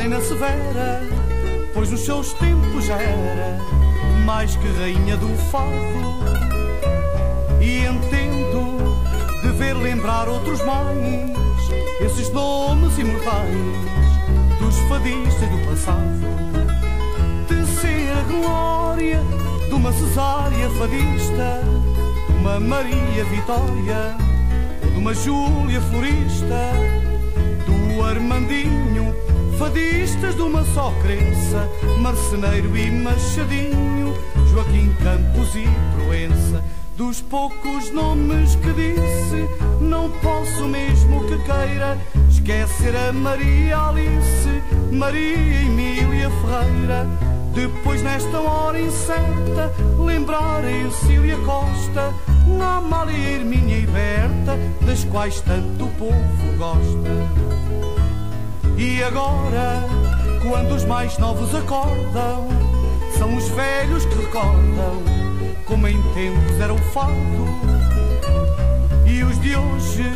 Madalena Severa, pois nos seus tempos já era mais que rainha do fado. E entendo dever lembrar outros mais, esses nomes imortais dos fadistas do passado. Tecer a glória de uma cesárea fadista, uma Maria Vitória, de uma Júlia Florista, Armandinho, fadistas de uma só crença, marceneiro e machadinho, Joaquim Campos e Proença. Dos poucos nomes que disse, não posso mesmo que queira esquecer a Maria Alice, Maria Emília Ferreira. Depois, nesta hora incerta, lembrar a Ercília Costa, na Amália Hermínia e Berta, das quais tanto o povo gosta. E agora, quando os mais novos acordam, são os velhos que recordam como em tempos era o fado. E os de hoje,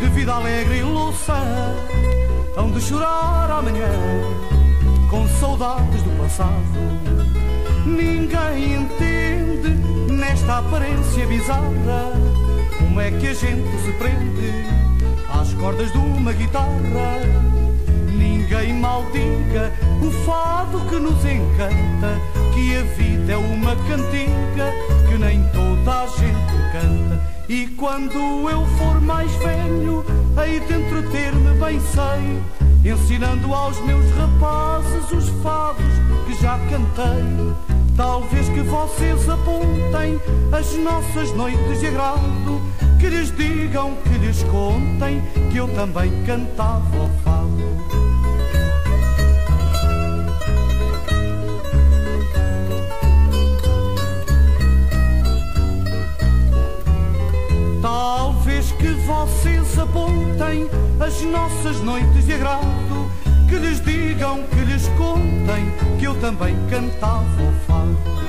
de vida alegre e louça, hão de chorar amanhã com saudades do passado. Ninguém entende nesta aparência bizarra como é que a gente se prende às cordas de uma guitarra. Ninguém maldiga o fado que nos encanta, que a vida é uma cantiga que nem toda a gente canta. E quando eu for mais velho, hei de entreter-me bem sei, ensinando aos meus rapazes os fados que já cantei. Talvez que vocês apontem as nossas noites de agrado, que lhes digam, que lhes contem, que eu também cantava o fado. Que vocês apontem as nossas noites de agrado, que lhes digam, que lhes contem, que eu também cantava o fado.